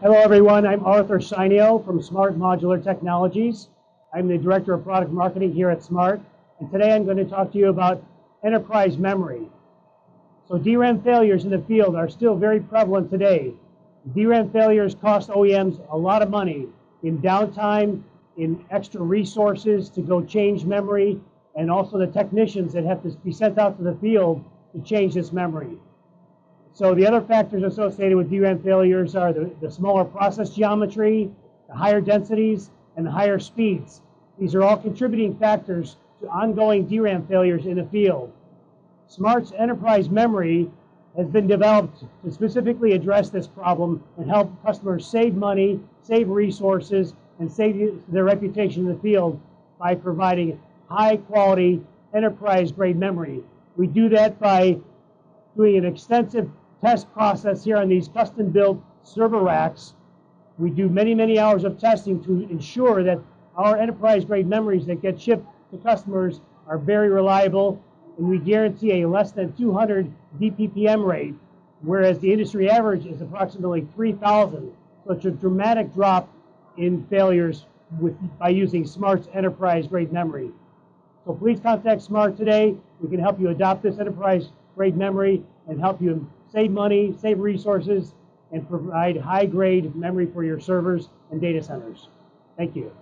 Hello, everyone. I'm Arthur Sainio from Smart Modular Technologies. I'm the Director of Product Marketing here at Smart. And today I'm going to talk to you about enterprise memory. So DRAM failures in the field are still very prevalent today. DRAM failures cost OEMs a lot of money in downtime, in extra resources to go change memory, and also the technicians that have to be sent out to the field to change this memory. So the other factors associated with DRAM failures are the, the smaller process geometry, the higher densities, and the higher speeds. These are all contributing factors to ongoing DRAM failures in the field. Smart's enterprise memory has been developed to specifically address this problem and help customers save money, save resources, and save their reputation in the field by providing high quality enterprise grade memory. We do that by doing an extensive test process here on these custom built server racks. We do many, many hours of testing to ensure that our enterprise grade memories that get shipped to customers are very reliable and we guarantee a less than 200 DPPM rate, whereas the industry average is approximately 3,000. So it's a dramatic drop in failures with, by using Smart's enterprise grade memory. So please contact Smart today. We can help you adopt this enterprise grade memory and help you save money, save resources, and provide high grade memory for your servers and data centers. Thank you.